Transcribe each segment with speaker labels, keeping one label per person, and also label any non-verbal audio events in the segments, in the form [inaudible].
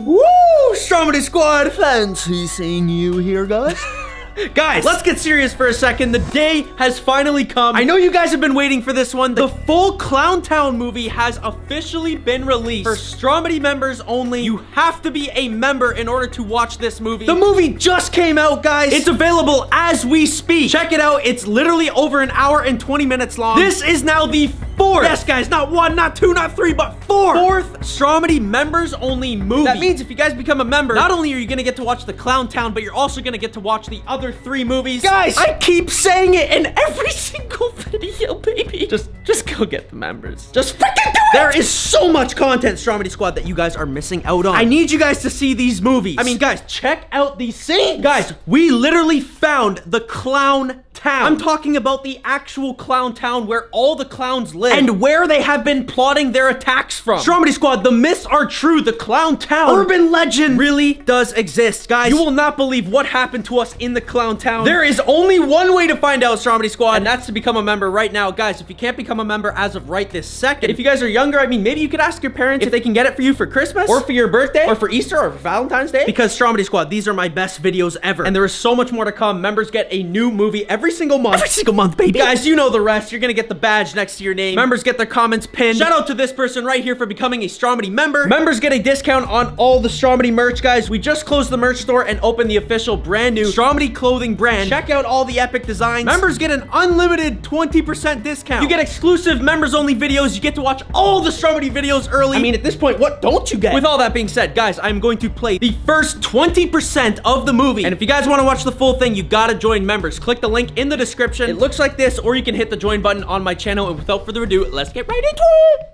Speaker 1: Woo! Stromedy Squad!
Speaker 2: Fancy seeing you here, guys. [laughs]
Speaker 1: Guys, let's get serious for a second. The day has finally come. I know you guys have been waiting for this one. The full Clown Town movie has officially been released. For Stromedy members only, you have to be a member in order to watch this movie. The movie just came out, guys. It's available as we speak. Check it out. It's literally over an hour and 20 minutes long. This is now the fourth. Yes, guys, not one, not two, not three, but four. Fourth Stromedy members only movie. That means if you guys become a member, not only are you gonna get to watch the Clown Town, but you're also gonna get to watch the other three movies. Guys, I keep saying it in every [laughs] single video, baby. Just, just go get the members. Just freaking do it. There is so much content, Stromedy Squad, that you guys are missing out on. I need you guys to see these movies. I mean, guys, check out these scenes. Guys, we literally found the Clown Town. I'm talking about the actual clown town where all the clowns live and where they have been plotting their attacks from. Stromedy Squad, the myths are true. The clown town, urban legend, really does exist. Guys, you will not believe what happened to us in the clown town. There is only one way to find out, Stromedy Squad, and that's to become a member right now. Guys, if you can't become a member as of right this second, if you guys are younger, I mean, maybe you could ask your parents if they can get it for you for Christmas or for your birthday or for Easter or for Valentine's Day. Because Stromedy Squad, these are my best videos ever. And there is so much more to come. Members get a new movie every single month. Every single month, baby. Guys, you know the rest. You're gonna get the badge next to your name. Members get their comments pinned. Shout out to this person right here for becoming a Stromedy member. Members get a discount on all the Stromedy merch, guys. We just closed the merch store and opened the official brand new Stromedy clothing brand. Check out all the epic designs. Members get an unlimited 20% discount. You get exclusive members only videos. You get to watch all the Stromedy videos early. I mean, at this point, what don't you get? With all that being said, guys, I'm going to play the first 20% of the movie. And if you guys want to watch the full thing, you gotta join members. Click the link in the description. It looks like this, or you can hit the join button on my channel. And without further ado, let's get right into it.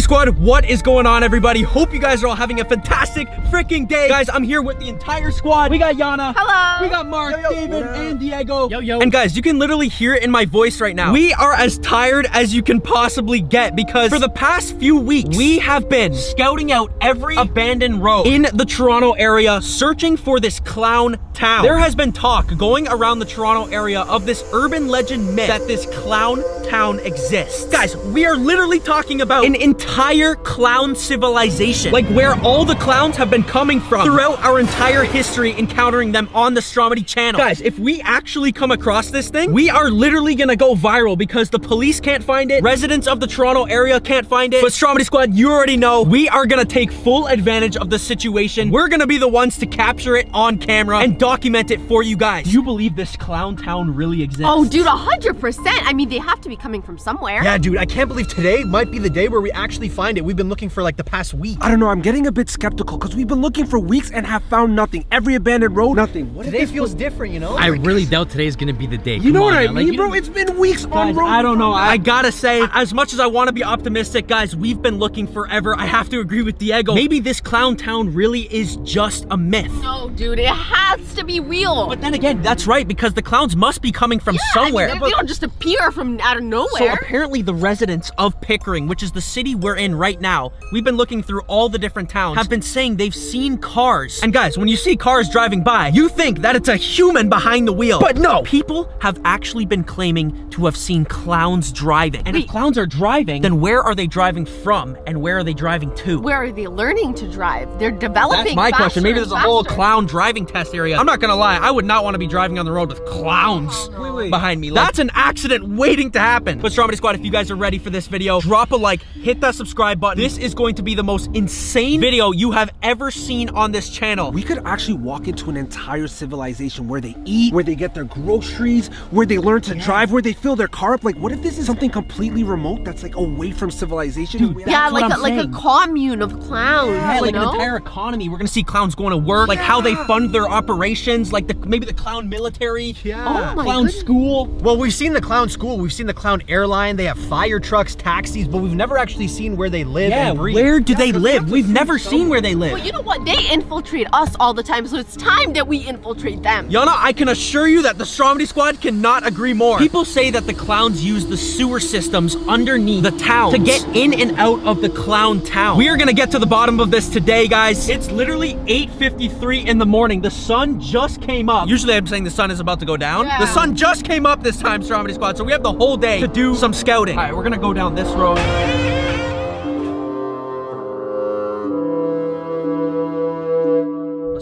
Speaker 1: Squad, what is going on, everybody? Hope you guys are all having a fantastic freaking day. Guys, I'm here with the entire squad. We got Yana.
Speaker 3: Hello.
Speaker 1: We got Mark,
Speaker 3: yo, yo,
Speaker 1: David, and Diego.
Speaker 3: Yo, yo.
Speaker 1: And guys, you can literally hear it in my voice right now. We are as tired as you can possibly get because for the past few weeks, we have been scouting out every abandoned road in the Toronto area, searching for this clown town. There has been talk going around the Toronto area of this urban legend myth that this clown town exists. Guys, we are literally talking about an entire clown civilization. Like where all the clowns have been coming from throughout our entire history, encountering them on the Stromedy channel. Guys, if we actually come across this thing, we are literally gonna go viral because the police can't find it, residents of the Toronto area can't find it, but Stromedy Squad, you already know, we are gonna take full advantage of the situation. We're gonna be the ones to capture it on camera and document it for you guys. Do you believe this clown town really exists?
Speaker 3: Oh, dude, 100%. I mean, they have to be coming from somewhere.
Speaker 4: Yeah, dude, I can't believe today might be the day where we actually find it. We've been looking for like the past week.
Speaker 5: I don't know, I'm getting a bit skeptical because we've been looking for weeks and have found nothing. Every abandoned road, nothing.
Speaker 4: What today feels different, you know?
Speaker 6: I really doubt today's gonna be the day.
Speaker 5: You
Speaker 6: Come
Speaker 5: know
Speaker 6: on,
Speaker 5: what I
Speaker 6: man.
Speaker 5: mean,
Speaker 6: Like,
Speaker 5: bro? It's been weeks on
Speaker 1: Guys,
Speaker 5: road.
Speaker 1: I don't know. I gotta say, as much as I want to be optimistic, guys, we've been looking forever. I have to agree with Diego. Maybe this clown town really is just a myth.
Speaker 3: No, dude, it has to be real.
Speaker 1: But then again, that's right, because the clowns must be coming from
Speaker 3: yeah, I mean,
Speaker 1: somewhere.
Speaker 3: they, they don't just appear from out of nowhere.
Speaker 1: so apparently the residents of Pickering, which is the city we're in right now, we've been looking through all the different towns, have been saying they've seen cars. And guys, when you see cars driving by, you think that it's a human behind the wheel. But no! People have actually been claiming to have seen clowns driving. And if clowns are driving, then where are they driving from and where are they driving to?
Speaker 3: Where are they learning to drive? They're developing
Speaker 1: That's my question. Maybe there's a whole clown driving test area. I'm not gonna lie, I would not want to be driving on the road with clowns
Speaker 5: Wait, wait.
Speaker 1: behind me. That's an accident waiting to happen. But Stromedy Squad, if you guys are ready for this video, drop a like, hit that subscribe button. This is going to be the most insane video you have ever seen on this channel.
Speaker 5: We could actually walk into an entire civilization where they eat, where they get their groceries, where they learn to drive, where they fill their car up. Like, what if this is something completely remote that's like away from civilization?
Speaker 1: Dude,
Speaker 3: Yeah,
Speaker 1: what
Speaker 3: like a,
Speaker 1: I'm
Speaker 3: like a commune of clowns.
Speaker 1: Yeah,
Speaker 3: you
Speaker 1: like
Speaker 3: know?
Speaker 1: an entire economy. We're gonna see clowns going to work, like how they fund their operations, like the maybe the clown military,
Speaker 4: Yeah.
Speaker 3: Oh my
Speaker 1: clown
Speaker 3: goodness.
Speaker 1: school.
Speaker 4: Well, we've seen the clown school, we've seen the clown airline, they have fire trucks, taxis, but we've never actually seen seen where they live
Speaker 2: Yeah,
Speaker 4: and breed.
Speaker 2: where do they live? We've never seen where they live.
Speaker 3: Well, you know what? They infiltrate us all the time, so it's time that we infiltrate them.
Speaker 2: Yana, I can assure you that the Stromedy Squad cannot agree more. People say that the clowns use the sewer systems underneath the town to get in and out of the clown town. We are gonna get to the bottom of this today, guys. It's literally 8.53 in the morning. The sun just came up. Usually I'm saying the sun is about to go down.
Speaker 3: Yeah.
Speaker 2: The sun just came up this time, Stromedy Squad, so we have the whole day to do some scouting. All right, we're gonna go down this road.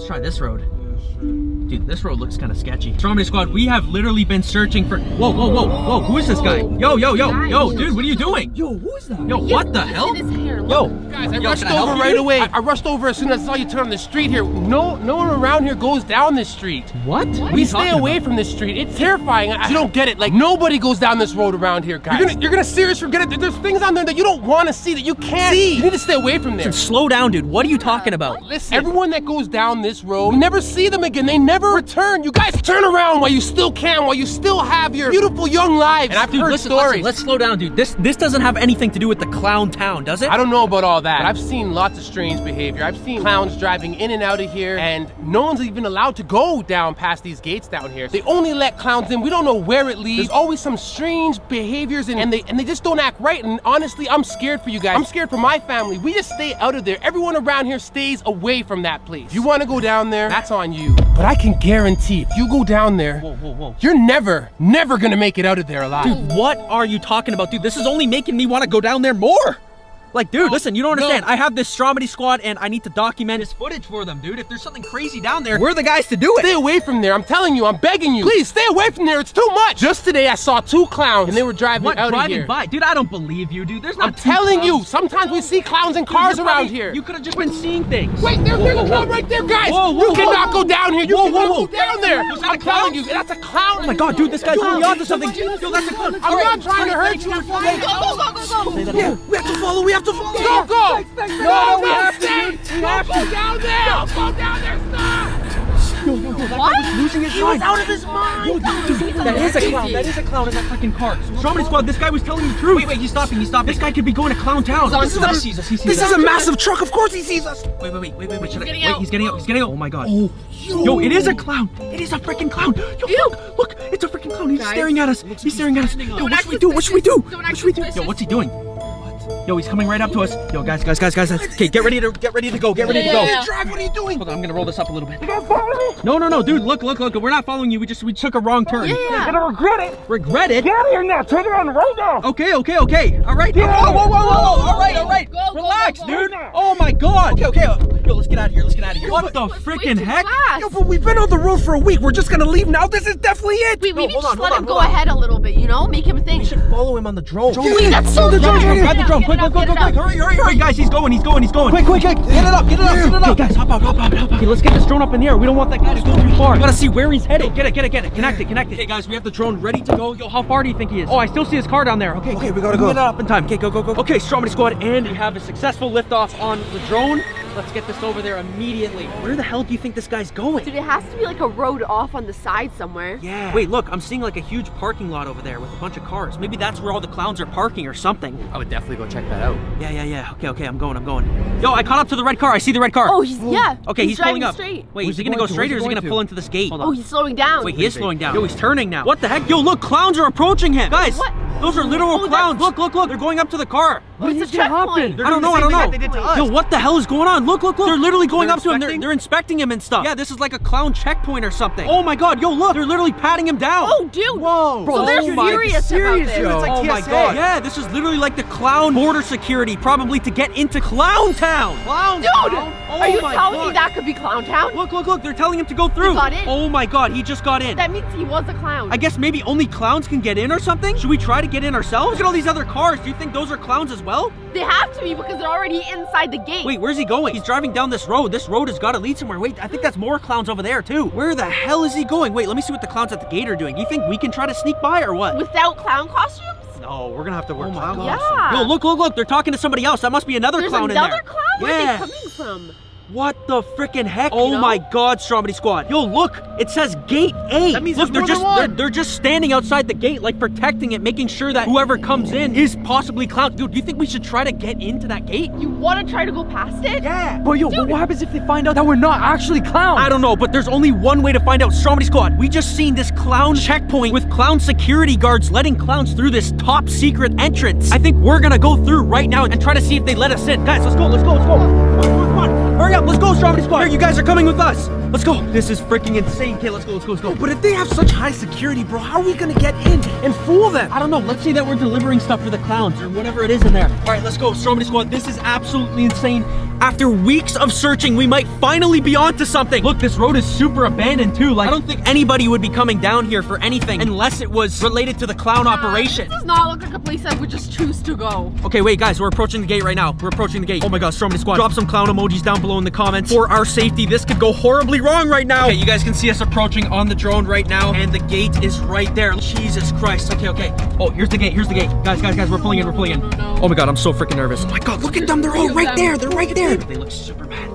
Speaker 2: Try this road. Dude, this road looks kind of sketchy. Stromedy Squad, we have literally been searching for. Whoa, whoa, whoa, whoa! Who is this guy? Yo, yo, yo, yo, dude, what are you doing? Yo, who is that? Yo, what the hell?
Speaker 3: It is here.
Speaker 2: Yo,
Speaker 7: Guys, I
Speaker 2: yo,
Speaker 7: rushed
Speaker 2: can I help
Speaker 7: over
Speaker 2: you,
Speaker 7: right
Speaker 2: dude?
Speaker 7: away. I, I rushed over as soon as I saw you turn on the street here. No, no one around here goes down this street.
Speaker 2: What? What
Speaker 7: We stay away
Speaker 2: about?
Speaker 7: from this street. It's terrifying. I, you don't get it. Like nobody goes down this road around here, guys. You're gonna, you're gonna seriously forget it. There's things on there that you don't want to see that you can't see. You need to stay away from there.
Speaker 2: Slow down, dude. What are you talking about?
Speaker 7: Listen, everyone that goes down this road, we never see them again. They never return. You guys turn around while you still can, while you still have your beautiful young lives. And I've
Speaker 2: Dude,
Speaker 7: heard
Speaker 2: listen,
Speaker 7: stories.
Speaker 2: listen, let's slow down, dude. This this doesn't have anything to do with the clown town, does it?
Speaker 7: I don't know about all that. But I've seen lots of strange behavior. I've seen clowns driving in and out of here, and no one's even allowed to go down past these gates down here. They only let clowns in. We don't know where it leads. There's always some strange behaviors, and, and they and they just don't act right. And honestly, I'm scared for you guys. I'm scared for my family. We just stay out of there. Everyone around here stays away from that place. If you want to go down there, that's on you. But I can guarantee, if you go down there,
Speaker 2: Whoa, whoa, whoa.
Speaker 7: you're never, never gonna make it out of there alive.
Speaker 2: Dude, what are you talking about, dude? This is only making me want to go down there more. Like, dude, listen, you don't understand. I have this Stromedy squad and I need to document this footage for them, dude. If there's something crazy down there, we're the guys to do it.
Speaker 7: Stay away from there. I'm telling you, I'm begging you. Please stay away from there. It's too much. Just today, I saw two clowns and they were driving
Speaker 2: What,
Speaker 7: out of
Speaker 2: driving
Speaker 7: here.
Speaker 2: by? Dude, I don't believe you, dude. There's not
Speaker 7: I'm telling you, sometimes we see clowns in cars
Speaker 2: you're
Speaker 7: around
Speaker 2: probably-
Speaker 7: here.
Speaker 2: You could have just been seeing things.
Speaker 7: Wait, there, there's a clown right there, guys.
Speaker 2: Whoa, whoa,
Speaker 7: you cannot
Speaker 2: whoa.
Speaker 7: go down here. You
Speaker 2: Whoa,
Speaker 7: cannot
Speaker 2: whoa, whoa.
Speaker 7: go down there.
Speaker 2: Was that a
Speaker 7: I'm telling you, that's a clown.
Speaker 2: Oh my god, dude, this guy's really onto something. Yo, that's a clown.
Speaker 7: I'm not trying to hurt you.
Speaker 3: Go, go, go, go, go.
Speaker 7: We have to follow. We have to follow. Go, go. No, we have to. Don't go down there. Don't go down there. Stop.
Speaker 3: What?
Speaker 2: Losing his mind. out of his mind. That is a clown. That is a clown in that freaking car. Stromedy squad, this guy was telling the truth. Wait, wait, he's stopping. He's stopping. This guy could be going to clown town. This is
Speaker 3: to
Speaker 2: a, he sees us. He sees
Speaker 7: This
Speaker 2: us.
Speaker 7: is a massive truck. Of course he sees us.
Speaker 2: Wait, wait, wait, wait, wait, wait. Should I?
Speaker 3: getting
Speaker 2: Wait,
Speaker 3: out.
Speaker 2: he's getting out. He's getting out. Oh my god. Oh, Yo, it is a clown. It is a freaking clown. Yo, look, look, it's a freaking clown. He's
Speaker 3: Guys,
Speaker 2: staring at us. He's staring at us. Yo, what should we do? What should we do? What should we do? Yo, what's he doing? Yo, he's coming right up to us. Yo, guys, guys, guys, guys. Okay, get ready to get ready to go. Get ready to go.
Speaker 3: Yeah, yeah, yeah.
Speaker 7: Drive. What are you doing?
Speaker 2: Hold on, I'm gonna roll this up a little bit. You guys follow me? No, no, no, dude. Look, look, look. We're not following you. We just we took a wrong turn.
Speaker 3: Yeah.
Speaker 7: You're gonna regret it.
Speaker 2: Regret it?
Speaker 7: Get out of here now. Turn around right now.
Speaker 2: Okay, okay, okay. All right. Whoa, whoa, whoa, whoa, whoa. All right, all right.
Speaker 3: Go, go,
Speaker 2: Relax,
Speaker 3: go, go.
Speaker 2: dude. Oh my god. Okay, okay. Yo, let's get out of here. Let's get out of here. What the freaking heck?
Speaker 3: fast.
Speaker 7: Yo, but we've been on the road for a week. We're just gonna leave now. This is definitely it.
Speaker 3: Wait,
Speaker 2: No,
Speaker 3: maybe
Speaker 2: hold
Speaker 3: just
Speaker 2: on,
Speaker 3: let
Speaker 2: hold
Speaker 3: him go
Speaker 2: on.
Speaker 3: ahead a little bit, you know? Make him think.
Speaker 2: We should follow him on the drone.
Speaker 3: Wait, that's so
Speaker 2: Grab the grab the drone.
Speaker 3: Get
Speaker 2: Quick,
Speaker 3: it up,
Speaker 2: quick,
Speaker 3: get
Speaker 2: quick,
Speaker 3: it
Speaker 2: quick.
Speaker 3: up.
Speaker 2: Hurry, hurry, hurry, guys. He's going, he's going, he's going.
Speaker 4: Quick, quick, quick. Get it up, get it up, get it
Speaker 2: Okay,
Speaker 4: up.
Speaker 2: guys, hop up, hop up, hop up. Okay, let's get this drone up in the air. We don't want that guy to go too far. We gotta see where he's headed. Get it, get it, get it. Connect it, connect it. Okay, guys, we have the drone ready to go. Yo, how far do you think he is? Oh, I still see his car down there. Okay,
Speaker 7: Okay, we gotta go.
Speaker 2: Get it up in time. Okay, go, go, go. Okay, Stromedy Squad, and we have a successful liftoff on the drone. Let's get this over there immediately. Where the hell do you think this guy's going?
Speaker 3: Dude, it has to be like a road off on the side somewhere.
Speaker 2: Yeah. Wait, look, I'm seeing like a huge parking lot over there with a bunch of cars. Maybe that's where all the clowns are parking or something.
Speaker 6: I would definitely go check that out.
Speaker 2: Yeah, yeah, yeah. Okay, okay, I'm going, I'm going. Yo, I caught up to the red car. I see the red car.
Speaker 3: Oh, he's, yeah.
Speaker 2: Okay, he's, pulling up.
Speaker 3: straight.
Speaker 2: Wait,
Speaker 4: Where's
Speaker 2: is he
Speaker 4: he
Speaker 2: gonna go
Speaker 4: going to?
Speaker 2: straight or is he
Speaker 4: he
Speaker 2: gonna
Speaker 4: going
Speaker 2: pull into this gate?
Speaker 3: Oh, he's slowing down.
Speaker 2: Wait, he is slowing down. Yo, he's turning now. What the heck? Yo, look, clowns are approaching him. Guys,
Speaker 3: What?
Speaker 2: Those are literal
Speaker 3: Oh,
Speaker 2: clowns. Look, look, look. They're going up to the car.
Speaker 3: What is a checkpoint?
Speaker 2: I don't know, I don't know.
Speaker 4: they did to us.
Speaker 2: Yo, what the hell is going on? Look, look, look. They're literally going
Speaker 4: They're
Speaker 2: up to him. They're,
Speaker 4: inspecting?
Speaker 2: they're inspecting him and stuff. Yeah, this is like a clown checkpoint or something. Oh my god, yo, look. They're literally patting him down.
Speaker 3: Oh, dude.
Speaker 4: Whoa.
Speaker 3: So oh they're
Speaker 2: Oh my-
Speaker 3: serious,
Speaker 4: serious,
Speaker 3: about this.
Speaker 4: yo. It's like
Speaker 2: oh my
Speaker 4: TSA.
Speaker 2: god. Yeah, this is literally like the clown border security, probably to get into Clown Town. Clown
Speaker 3: Dude,
Speaker 2: Town? Oh
Speaker 3: are you
Speaker 2: my
Speaker 3: telling
Speaker 2: God.
Speaker 3: me that could be Clown Town?
Speaker 2: Look, look, look. They're telling him to go through.
Speaker 3: He got in.
Speaker 2: Oh my god, he just got in.
Speaker 3: That means he was a clown.
Speaker 2: I guess maybe only clowns can get in or something? Should we try to get in ourselves? Look at all these other cars. Do you think those are clowns as well?
Speaker 3: They have to be because they're already inside the gate.
Speaker 2: Wait, where's he going? He's driving down this road. This road has got to lead somewhere. Wait, I think that's more clowns over there too. Where the hell is he going? Wait, let me see what the clowns at the gate are doing. You think we can try to sneak by or what?
Speaker 3: Without clown costumes?
Speaker 2: No, we're gonna have to wear oh clown
Speaker 3: Yeah.
Speaker 2: costumes. Yo, look, look, look. They're talking to somebody else. That must be another
Speaker 3: There's
Speaker 2: clown
Speaker 3: another
Speaker 2: in there.
Speaker 3: Another clown?
Speaker 2: Yeah.
Speaker 3: Where are they coming from?
Speaker 2: What the freaking heck? Oh
Speaker 3: know?
Speaker 2: my god, Stromedy Squad. Yo, look, it says gate A.
Speaker 4: That means
Speaker 2: look,
Speaker 4: there's
Speaker 2: they're
Speaker 4: more
Speaker 2: just
Speaker 4: than
Speaker 2: they're, they're just standing outside the gate, like protecting it, making sure that whoever comes in is possibly clown. Dude, do you think we should try to get into that gate?
Speaker 3: You want to try to go past it?
Speaker 2: Yeah.
Speaker 8: But yo, but what happens if they find out that we're not actually clowns?
Speaker 2: I don't know, but there's only one way to find out. Stromedy Squad, we just seen this clown checkpoint with clown security guards letting clowns through this top secret entrance. I think we're gonna go through right now and try to see if they let us in. Guys, let's go, let's go, let's go. Hurry up, let's go, Stromedy Squad. Here, you guys are coming with us. Let's go. This is freaking insane. Okay, let's go, let's go, let's go.
Speaker 5: But if they have such high security, bro, how are we gonna get in and fool them?
Speaker 2: I don't know. Let's say that we're delivering stuff for the clowns or whatever it is in there. All right, let's go. Stromedy Squad, this is absolutely insane. After weeks of searching, we might finally be onto something. Look, this road is super abandoned too. Like, I don't think anybody would be coming down here for anything unless it was related to the clown operation.
Speaker 3: This does not look like a place I would just choose to go.
Speaker 2: Okay, wait, guys, we're approaching the gate right now. We're approaching the gate. Oh my god, Stromedy Squad. Drop some clown emojis down below in the comments for our safety. This could go horribly wrong right now. Okay, you guys can see us approaching on the drone right now, and the gate is right there. Jesus Christ. Okay, okay. Oh, here's the gate. Here's the gate. Guys, guys, guys, we're pulling in. We're pulling in. Oh my god, I'm so freaking nervous. Oh my god, look at them. They're all right there. They're right there. They look super mad.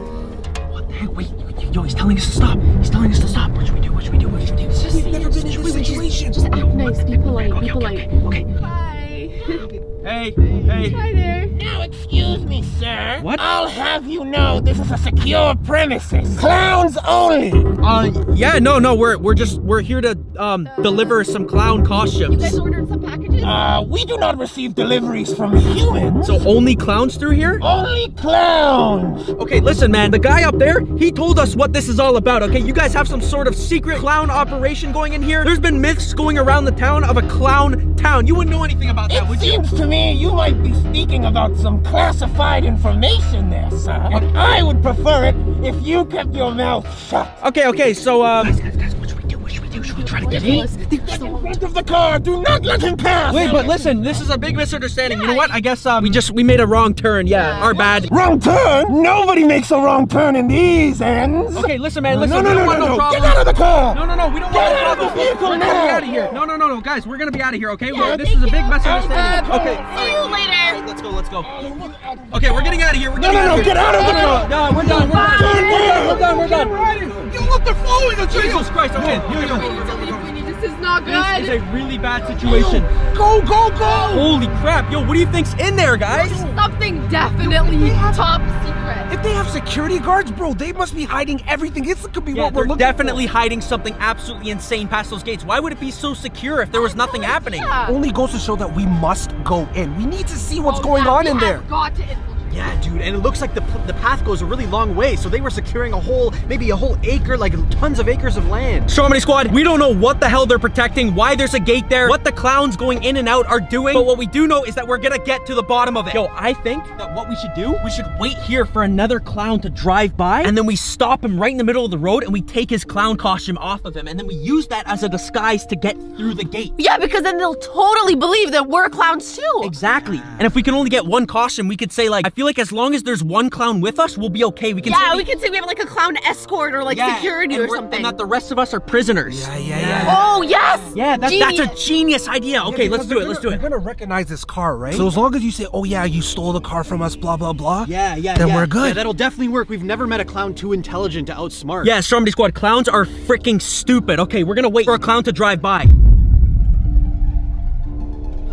Speaker 2: What the heck? Wait, yo, he's telling us to stop. He's telling us to stop. What should we do? What should we do? What should we do?
Speaker 3: Just, never been in this situation. Just act nice, be polite, be
Speaker 2: Okay,
Speaker 3: polite.
Speaker 2: okay, okay.
Speaker 3: Hi.
Speaker 2: Hey, hey.
Speaker 3: Hi there.
Speaker 9: Now, excuse me, sir.
Speaker 2: What?
Speaker 9: I'll have you know this is a secure premises. Clowns only.
Speaker 2: Uh, yeah, no, no, we're we're just we're here to um deliver some clown
Speaker 3: You
Speaker 2: costumes.
Speaker 3: guys ordered some packages?
Speaker 9: Uh, we do not receive deliveries from humans.
Speaker 2: So only clowns through here?
Speaker 9: Only clowns.
Speaker 2: Okay, listen, man. The guy up there, he told us what this is all about. Okay, you guys have some sort of secret clown operation going in here. There's been myths going around the town of a clown town. You wouldn't know anything about that,
Speaker 9: It
Speaker 2: would you?
Speaker 9: seems to me you might be speaking about some classified information there, sir. And I would prefer it if you kept your mouth shut.
Speaker 2: Okay, okay. So, um,
Speaker 3: Ridiculous.
Speaker 9: In front of the car, do not let him pass.
Speaker 2: wait, but listen, this is a big misunderstanding. You know what? I guess um, we just we made a wrong turn. Yeah, our bad.
Speaker 9: Wrong turn? Nobody makes a wrong turn in these ends.
Speaker 2: Okay, listen, man. Listen,
Speaker 9: no, no,
Speaker 2: we
Speaker 9: no, no,
Speaker 2: want
Speaker 9: no. Get out of the car.
Speaker 2: No, no, no, we don't
Speaker 9: Get
Speaker 2: want
Speaker 9: out of the
Speaker 2: problems.
Speaker 9: vehicle
Speaker 2: We're gonna be out of here. No, no, no, no, guys, we're gonna be out of here, okay? This is a big misunderstanding. Okay.
Speaker 3: See you later.
Speaker 2: Let's go, let's go. Okay, we're getting out of here. We're getting
Speaker 9: no,
Speaker 2: out
Speaker 9: no,
Speaker 2: of here.
Speaker 9: get out of the
Speaker 2: No, no,
Speaker 9: car.
Speaker 2: no, no, we're done. We're done.
Speaker 9: Turn
Speaker 2: We're done.
Speaker 9: there.
Speaker 2: We're done. We're done.
Speaker 9: You look, they're following us.
Speaker 2: Jesus Christ. Okay, yo,
Speaker 3: We
Speaker 2: yo.
Speaker 3: This is not
Speaker 2: This is a really bad situation.
Speaker 9: Go, go, go.
Speaker 2: Holy crap. Yo, what do you think's in there, guys?
Speaker 3: Something definitely top secret.
Speaker 5: If they have security guards, bro, they must be hiding everything. This could be
Speaker 2: Yeah,
Speaker 5: what we're
Speaker 2: they're
Speaker 5: looking
Speaker 2: definitely
Speaker 5: for.
Speaker 2: hiding something absolutely insane past those gates. Why would it be so secure if there was nothing happening?
Speaker 5: Only goes to show that we must go in. We need to see what's
Speaker 3: Oh,
Speaker 5: going
Speaker 3: yeah,
Speaker 5: on in there.
Speaker 3: Got to infiltrate.
Speaker 4: Yeah, dude, and it looks like the, the path goes a really long way, so they were securing a whole, maybe a whole acre, like tons of acres of land.
Speaker 2: Stromedy Squad, we don't know what the hell they're protecting, why there's a gate there, what the clowns going in and out are doing, but what we do know is that we're gonna get to the bottom of it. Yo, I think that what we should do, we should wait here for another clown to drive by, and then we stop him right in the middle of the road, and we take his clown costume off of him, and then we use that as a disguise to get through the gate.
Speaker 3: Yeah, because then they'll totally believe that we're clowns too.
Speaker 2: Exactly. And if we can only get one costume, we could say like, I feel like as long as there's one clown with us, we'll be okay. We can
Speaker 3: Yeah,
Speaker 2: say
Speaker 3: we could say we have like a clown escort or like
Speaker 2: Yeah,
Speaker 3: security or something.
Speaker 2: And that the rest of us are prisoners.
Speaker 5: Yeah, yeah, yeah.
Speaker 3: Oh yes.
Speaker 2: Yeah, that, that's a
Speaker 3: Genius.
Speaker 2: genius idea. Okay, let's do it. Let's do it.
Speaker 5: We're gonna recognize this car, right? So as long as you say, "Oh yeah, you stole the car from us," blah blah blah.
Speaker 4: Yeah, yeah,
Speaker 5: Then
Speaker 4: yeah.
Speaker 5: we're good.
Speaker 4: Yeah, that'll definitely work. We've never met a clown too intelligent to outsmart.
Speaker 2: Yeah, Stromedy Squad, clowns are freaking stupid. Okay, we're gonna wait for a clown to drive by.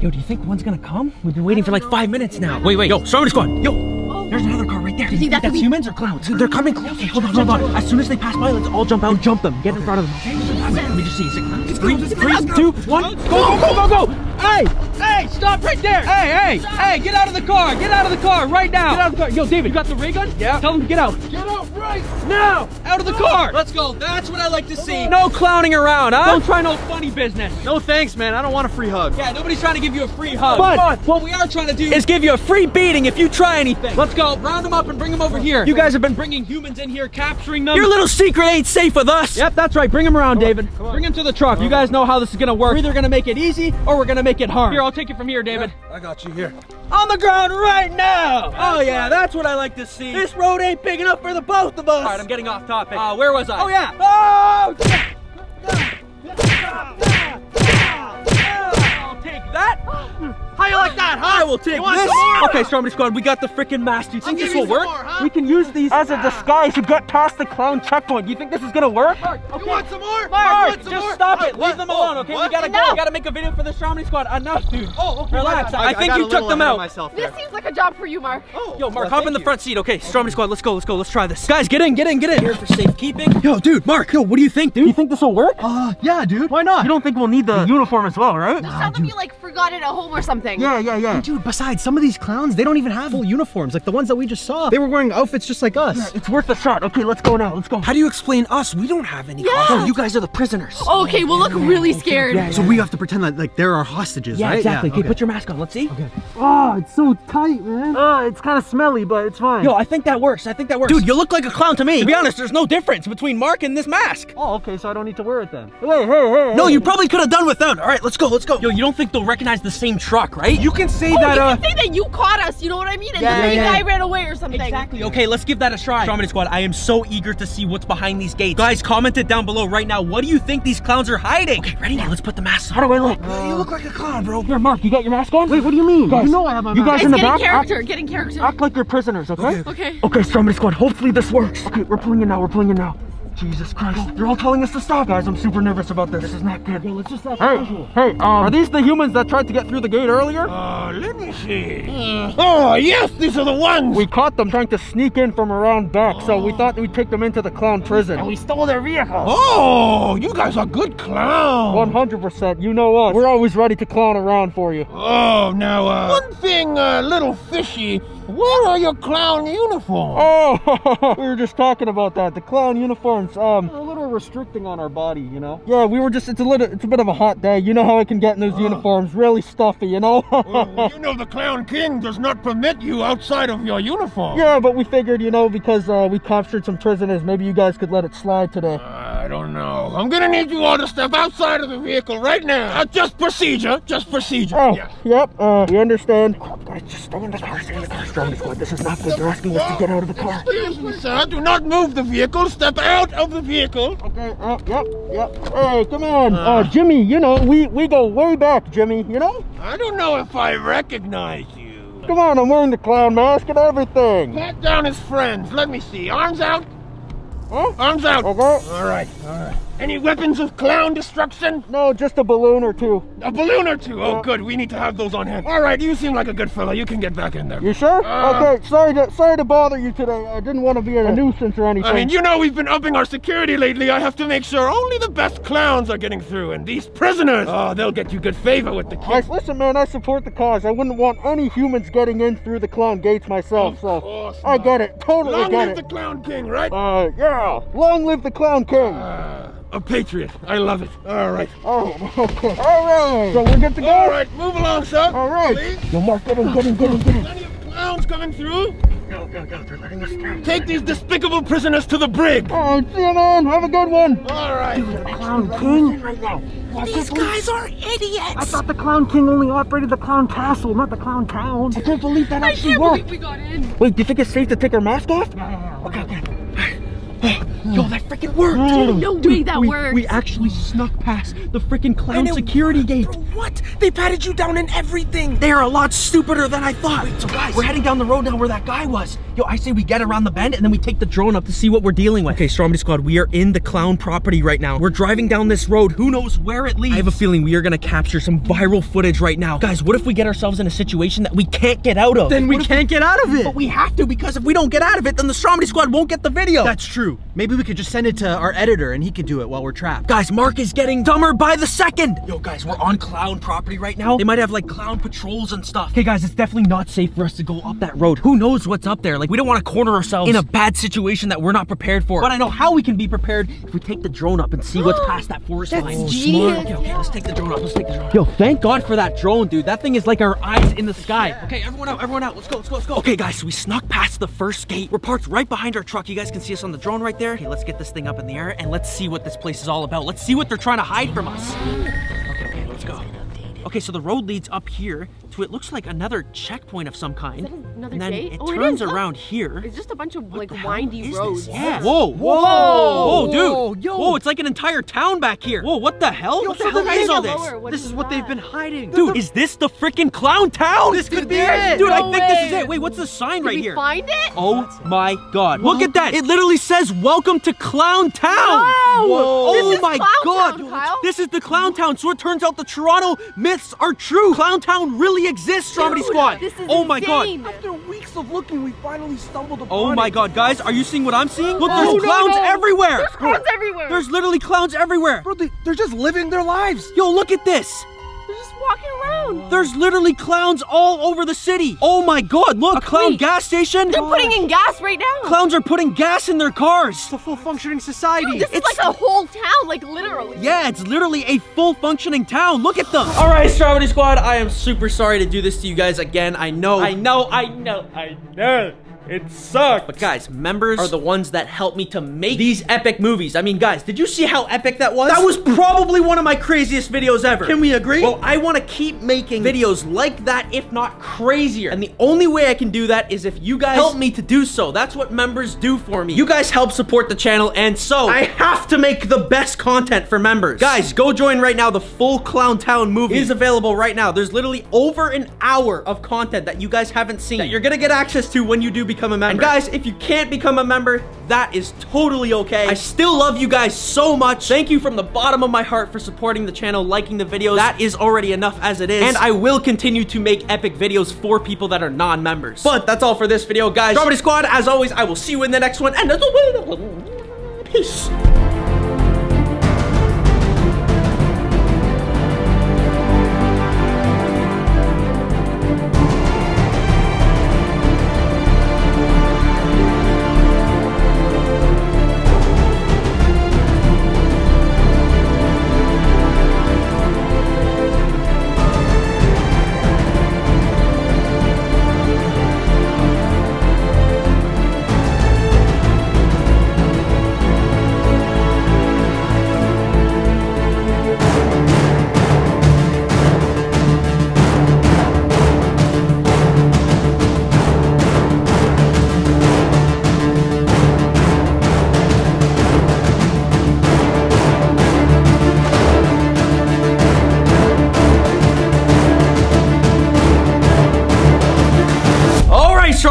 Speaker 2: Yo, do you think one's gonna come? We've been waiting for like five minutes now. Wait, wait, yo, Stromedy Squad, yo, there's another car right there. Do
Speaker 3: you think that
Speaker 2: that's
Speaker 3: be-
Speaker 2: humans or clowns?
Speaker 5: They're coming.
Speaker 2: Okay, hold on, hold on. As soon as they pass by, let's all jump out and jump them. Get in front of them. Okay? Let me just see. Is it clowns? Three, three, two, one. Go, go, go, go, go! Hey, hey, stop right there! Hey, hey, hey, get out of the car! Get out of the car right now! Get out of the car! Yo, David, you got the ray gun? Yeah. Tell them to get out. Get out right now! Out of the car!
Speaker 4: Let's go. That's what I like to see.
Speaker 2: No clowning around, huh? Don't try no funny business.
Speaker 4: No thanks, man. I don't want a free hug.
Speaker 2: Yeah, nobody's trying to give you a free hug.
Speaker 4: But
Speaker 2: Come
Speaker 4: what we are trying to do
Speaker 2: is give you a free beating if you try anything. Let's go. Round them up and bring them over here. You guys have been bringing humans in here, capturing them. Your little secret ain't safe with us. Yep, that's right. Bring them around, David. Bring them to the truck. You guys know how this is gonna work. We're either gonna make it easy or we're gonna make it hard. Here, I'll take it from here, David.
Speaker 5: I got you here.
Speaker 2: On the ground right now. Oh yeah, that's what I like to see. This road ain't big enough for the both of us. All right, I'm getting off topic. Uh, where was I? Oh yeah. Oh. I'll take that. How you like that? that, huh? I will take this.
Speaker 4: some more?
Speaker 2: Okay, Stromedy Squad, we got the freaking mask. Do you think
Speaker 4: give
Speaker 2: this will work?
Speaker 4: more, huh?
Speaker 2: We can use these as a disguise to get past the clown checkpoint. Do you think this is gonna work? okay.
Speaker 4: You want some more?
Speaker 2: Mark,
Speaker 4: You want some
Speaker 2: just
Speaker 4: more?
Speaker 2: stop
Speaker 4: What?
Speaker 2: it. Leave
Speaker 4: What?
Speaker 2: them alone, okay?
Speaker 4: what?
Speaker 2: We gotta go.
Speaker 3: Enough.
Speaker 2: We gotta make a video for the Stromedy Squad. Enough, dude.
Speaker 4: Oh, okay.
Speaker 2: Relax.
Speaker 4: my bad.
Speaker 2: I, think
Speaker 4: got
Speaker 2: you took them out.
Speaker 4: Myself there.
Speaker 3: This seems like a job for you, Mark.
Speaker 4: Oh,
Speaker 2: Yo, Mark,
Speaker 4: well,
Speaker 2: hop in the front seat. Okay, Stromedy Squad, let's go, let's go, let's try this. Guys, get in, get in, get in. Here for safekeeping. Yo, dude, Mark, yo, what do you think, dude? You think this will work?
Speaker 4: Uh, yeah, dude. Why not?
Speaker 2: You don't think we'll need the uniform as well, right?
Speaker 3: Just tell them you like forgot it at home or something.
Speaker 4: Yeah, yeah, yeah. Dude, besides, some of these clowns, they don't even have full uniforms. Like the ones that we just saw. They were wearing outfits just like us.
Speaker 2: It's worth a shot. Okay, let's go now. Let's go.
Speaker 5: How do you explain us? We don't have any.
Speaker 3: Yeah.
Speaker 2: Oh, you guys are the prisoners.
Speaker 3: Okay, we'll look really scared.
Speaker 4: Yeah, So we have to pretend that like they're our hostages,
Speaker 2: Yeah,
Speaker 4: right?
Speaker 2: exactly. okay,
Speaker 4: okay.
Speaker 2: put your mask on. Let's see. Okay.
Speaker 4: Oh, it's so tight, man.
Speaker 2: Uh, it's kind of smelly, but it's fine. Yo, I think that works. I think that works. Dude, you look like a clown to me. To be honest, there's no difference between Mark and this mask.
Speaker 4: Oh, okay, so I don't need to wear it then. Hey, hey, hey.
Speaker 2: No, you probably could have done without. All right, let's go. Let's go. Yo, you don't think they'll recognize the same truck, right?
Speaker 5: You can say
Speaker 3: Oh,
Speaker 5: that.
Speaker 3: you
Speaker 5: Uh,
Speaker 3: can say that you caught us, you know what I mean? And
Speaker 2: Yeah,
Speaker 3: the big
Speaker 2: yeah,
Speaker 3: guy ran away or something.
Speaker 2: Exactly. Okay, let's give that a try. Stromedy Squad, I am so eager to see what's behind these gates. Guys, comment it down below right now. What do you think these clowns are hiding? Okay, ready now? Let's put the masks on. How do I look?
Speaker 5: you look like a clown, bro.
Speaker 2: Here, Mark, you got your mask on?
Speaker 4: Wait, what do you mean?
Speaker 2: Guys,
Speaker 4: you know I have my
Speaker 2: you
Speaker 4: mask.
Speaker 2: guys
Speaker 3: Guys,
Speaker 2: in the
Speaker 3: getting
Speaker 2: back,
Speaker 3: character, getting character.
Speaker 2: Act like you're prisoners, okay?
Speaker 3: Okay.
Speaker 2: Okay, Stromedy Squad, hopefully this works. Okay, we're pulling in now, we're pulling in now. Jesus Christ, they're all telling us to stop. Guys, I'm super nervous about this. This is not good. let's just Hey, hey, um, are these the humans that tried to get through the gate earlier?
Speaker 9: Uh, let me see. oh, yes, these are the ones.
Speaker 2: We caught them trying to sneak in from around back, so we thought we'd take them into the clown prison.
Speaker 9: And we stole their vehicle. Oh, you guys are good clowns.
Speaker 2: 100%, you know us. We're always ready to clown around for you.
Speaker 9: Oh, now, uh, one thing, uh, little fishy. Where are your clown uniforms?
Speaker 2: Oh, [laughs] we were just talking about that. The clown uniforms, um, a little restricting on our body, you know? Yeah, we were just, it's a little, it's a bit of a hot day. You know how it can get in those uniforms, really stuffy, you know?
Speaker 9: Well, [laughs] you know the Clown King does not permit you outside of your uniform.
Speaker 2: yeah, but we figured, you know, because uh, we captured some prisoners, maybe you guys could let it slide today.
Speaker 9: I don't know. I'm gonna need you all to step outside of the vehicle right now. Uh, just procedure. Just procedure.
Speaker 2: Oh,
Speaker 9: Yeah.
Speaker 2: yep, uh, we understand. Guys, just stay in the car, stay in the car, Stromedy Squad. This is not good. They're asking us to get out of the car.
Speaker 9: Excuse me, sir. Do not move the vehicle. Step out of the vehicle.
Speaker 2: Okay, uh, yep, yep. Hey, come on. Uh, Jimmy, you know, we, we go way back, Jimmy, you know?
Speaker 9: I don't know if I recognize you.
Speaker 2: Come on, I'm wearing the clown mask and everything.
Speaker 9: Pat down his friends. Let me see. Arms out.
Speaker 2: Huh?
Speaker 9: Arms out.
Speaker 2: Okay.
Speaker 9: All right. All right. Any weapons of clown destruction?
Speaker 2: No, just a balloon or two.
Speaker 9: A balloon or two. Oh,
Speaker 2: Yeah.
Speaker 9: good. We need to have those on hand. All right. You seem like a good fella. You can get back in there.
Speaker 2: You sure?
Speaker 9: Uh,
Speaker 2: okay, sorry to sorry to bother you today. I didn't want to be a nuisance or anything.
Speaker 9: I mean, you know we've been upping our security lately. I have to make sure only the best clowns are getting through, and these prisoners, oh, they'll get you good favor with the
Speaker 2: I,
Speaker 9: kids.
Speaker 2: listen, man, I support the cause. I wouldn't want any humans getting in through the clown gates myself,
Speaker 9: Of
Speaker 2: so
Speaker 9: course
Speaker 2: I get it. Totally
Speaker 9: Long
Speaker 2: get
Speaker 9: live
Speaker 2: it.
Speaker 9: the Clown King, right?
Speaker 2: Uh, yeah. Long live the clown king.
Speaker 9: Uh, a patriot. I love it. All right.
Speaker 2: oh, okay. [laughs] All right. So we're good to go.
Speaker 9: All right, move along, sir.
Speaker 2: All right.
Speaker 9: Please.
Speaker 2: Yo, Mark, get in, get in, get in, get in.
Speaker 9: Plenty of clowns coming through.
Speaker 2: Go, go, go. They're letting us through.
Speaker 9: Take these despicable prisoners to the brig.
Speaker 2: Oh, see you, man. Have a good one.
Speaker 9: All right.
Speaker 2: The Clown king.
Speaker 5: These guys are idiots.
Speaker 2: I thought the clown king only operated the clown castle, not the clown town. I can't believe that actually
Speaker 3: I
Speaker 2: actually
Speaker 3: can't
Speaker 2: worked.
Speaker 3: believe we got in.
Speaker 2: Wait, do you think it's safe to take our mask off? Okay, okay. Yo, that freaking worked!
Speaker 3: Dude, No way that
Speaker 2: we,
Speaker 3: works.
Speaker 2: We actually snuck past the freaking clown
Speaker 5: And it
Speaker 2: security gate.
Speaker 5: Bro, what? They patted you down and everything.
Speaker 2: They are a lot stupider than I thought. so guys, we're heading down the road now where that guy was. Yo, I say we get around the bend and then we take the drone up to see what we're dealing with. Okay, Stromedy Squad, we are in the clown property right now. We're driving down this road. Who knows where it leads? I have a feeling we are gonna capture some viral footage right now. Guys, what if we get ourselves in a situation that we can't get out of?
Speaker 4: Then we can't get out of it.
Speaker 2: But we have to because if we don't get out of it, then the Stromedy Squad won't get the video.
Speaker 4: That's true. Maybe we could just send it to our editor and he could do it while we're trapped.
Speaker 2: Guys, Mark is getting dumber by the second. Yo, guys, we're on clown property right now. They might have like clown patrols and stuff. Okay, guys, it's definitely not safe for us to go up that road. Who knows what's up there? Like, we don't want to corner ourselves in a bad situation that we're not prepared for. But I know how we can be prepared if we take the drone up and see what's past that forest line.
Speaker 3: genius.
Speaker 2: Okay, okay, let's take the drone up. Let's take the drone up. Yo, thank God for that drone, dude. That thing is like our eyes in the sky. Okay, everyone out, everyone out. Let's go, let's go, let's go. Okay, guys, so we snuck past the first gate. We're parked right behind our truck. You guys can see us on the drone right there. Okay, let's get this thing up in the air and let's see what this place is all about. Let's see what they're trying to hide from us. Okay, okay, let's go.
Speaker 1: Okay, so the road leads up here to it looks like another checkpoint of some kind.
Speaker 3: Is that another
Speaker 1: and then
Speaker 3: gate?
Speaker 1: it
Speaker 3: Oh,
Speaker 1: turns
Speaker 3: is, look.
Speaker 1: around here.
Speaker 3: It's just a bunch of like windy roads.
Speaker 1: Yeah. Whoa, whoa,
Speaker 4: Whoa.
Speaker 1: whoa, dude.
Speaker 4: Yo.
Speaker 1: Whoa, it's like an entire town back here. Whoa, what the hell? what the hell
Speaker 3: Maybe
Speaker 1: is all this?
Speaker 3: what
Speaker 4: This is what they've been hiding.
Speaker 1: Dude, is this the freaking clown town?
Speaker 4: This could be it.
Speaker 1: Dude, I
Speaker 3: no
Speaker 1: think this is it. Wait, what's the sign
Speaker 3: Did
Speaker 1: right
Speaker 3: we
Speaker 1: here?
Speaker 3: find it?
Speaker 1: Oh my god. Look at that. It literally says welcome to Clown Town.
Speaker 3: No!
Speaker 1: Whoa.
Speaker 3: This
Speaker 1: Oh
Speaker 3: is
Speaker 1: my
Speaker 3: Clown
Speaker 1: god.
Speaker 3: Town, Kyle.
Speaker 1: This is the Clown Town. So it turns out the Toronto myths are true. Clown Town really exists, Stromedy
Speaker 3: Dude,
Speaker 1: Squad.
Speaker 3: This is
Speaker 1: oh my god.
Speaker 5: After weeks of looking, we finally stumbled upon
Speaker 1: Oh my
Speaker 5: it.
Speaker 1: god, guys, are you seeing what I'm seeing? Look,
Speaker 3: Oh,
Speaker 1: there's
Speaker 3: no,
Speaker 1: clowns
Speaker 3: no.
Speaker 1: everywhere.
Speaker 3: There's clowns everywhere.
Speaker 1: There's literally clowns everywhere.
Speaker 5: Bro, they, they're just living their lives.
Speaker 1: Yo, look at this.
Speaker 3: They're just walking around.
Speaker 1: There's literally clowns all over the city. Oh my god, look, a clown
Speaker 3: wait.
Speaker 1: gas station.
Speaker 3: They're putting in gas right now.
Speaker 1: Clowns are putting gas in their cars.
Speaker 4: It's a full functioning society.
Speaker 3: Dude, this is
Speaker 1: It's-
Speaker 3: like a whole town, like literally.
Speaker 1: Yeah, it's literally a full functioning town. Look at them. All right, Stromedy Squad, I am super sorry to do this to you guys again. I know. I know. I know. I know. It sucks. But guys, members are the ones that help me to make these epic movies. I mean, guys, did you see how epic that was? That was probably one of my craziest videos ever. Can we agree? Well, I want to keep making videos like that, if not crazier. And the only way I can do that is if you guys help me to do so. That's what members do for me. You guys help support the channel, and so I have to make the best content for members. Guys, go join right now. The full Clown Town movie is available right now. There's literally over an hour of content that you guys haven't seen that you're gonna get access to when you do become a member. And guys, if you can't become a member, that is totally okay. I still love you guys so much. Thank you from the bottom of my heart for supporting the channel, liking the videos. That is already enough as it is. And I will continue to make epic videos for people that are non-members. But that's all for this video, guys. Stromedy Squad, as always, I will see you in the next one. And peace.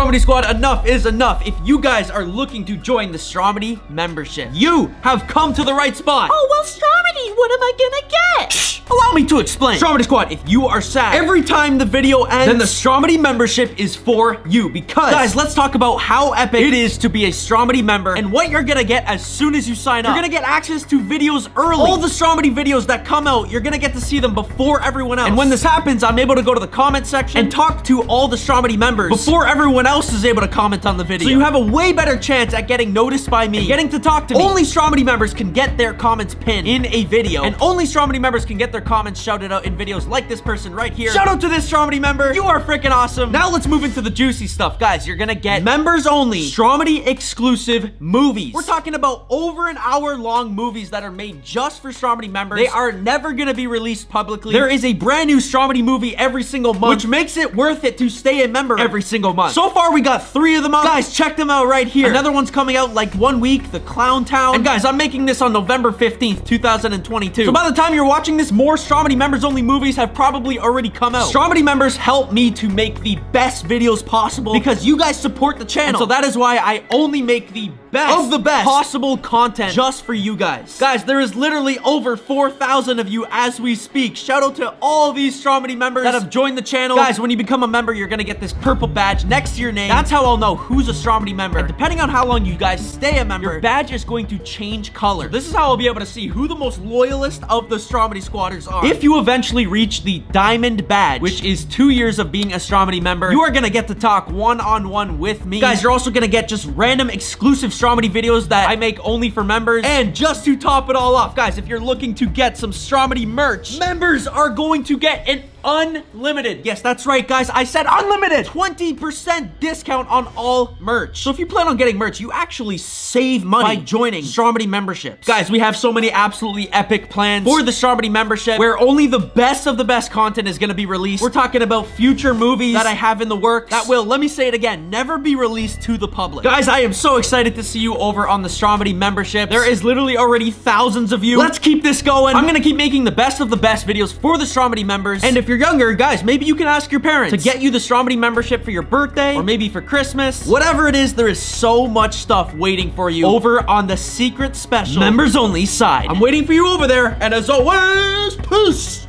Speaker 1: Stromedy Squad, enough is enough. If you guys are looking to join the Stromedy membership, you have come to the right spot. Oh, well, Stromedy, what am I gonna get? Shh, allow me to explain. Stromedy Squad, if you are sad every time the video ends, then the Stromedy membership is for you because, guys, let's talk about how epic it is to be a Stromedy member and what you're gonna get as soon as you sign up. You're gonna get access to videos early. All the Stromedy videos that come out, you're gonna get to see them before everyone else. And when this happens, I'm able to go to the comment section and talk to all the Stromedy members before everyone else is able to comment on the video. So you have a way better chance at getting noticed by me, and getting to talk to me. Only Stromedy members can get their comments pinned in a video, and only Stromedy members can get their comments shouted out in videos like this person right here. Shout out to this Stromedy member. You are freaking awesome. Now let's move into the juicy stuff. Guys, you're gonna get members only Stromedy exclusive movies. We're talking about over an hour long movies that are made just for Stromedy members. They are never gonna be released publicly. There is a brand new Stromedy movie every single month, which makes it worth it to stay a member every single month. So far, we got three of them out. Guys, check them out right here. Another one's coming out like one week, The Clown Town. And guys, I'm making this on November 15th, 2022. So by the time you're watching this, more Stromedy members only movies have probably already come out. Stromedy members help me to make the best videos possible because you guys support the channel. And so that is why I only make the best of the best possible content just for you guys. Guys, there is literally over 4,000 of you as we speak. Shout out to all these Stromedy members that have joined the channel. Guys, when you become a member, you're gonna get this purple badge next to your name. That's how I'll know who's a Stromedy member. And depending on how long you guys stay a member, your badge is going to change color. This is how I'll be able to see who the most loyalist of the Stromedy squatters are. If you eventually reach the diamond badge, which is two years of being a Stromedy member, you are gonna get to talk one-on-one with me. Guys, you're also gonna get just random exclusive Stromedy videos that I make only for members. And just to top it all off, guys, if you're looking to get some Stromedy merch, members are going to get an unlimited. Yes, that's right, guys. I said unlimited. 20% discount on all merch. So if you plan on getting merch, you actually save money by joining Stromedy memberships. Guys, we have so many absolutely epic plans for the Stromedy membership where only the best of the best content is going to be released. We're talking about future movies that I have in the works that will, let me say it again, never be released to the public. Guys, I am so excited to see you over on the Stromedy membership. There is literally already thousands of you. Let's keep this going. I'm going to keep making the best of the best videos for the Stromedy members. And if you're younger, guys, maybe you can ask your parents to get you the Stromedy membership for your birthday or maybe for Christmas. Whatever it is, there is so much stuff waiting for you over on the secret special members only side. I'm waiting for you over there. And as always, peace.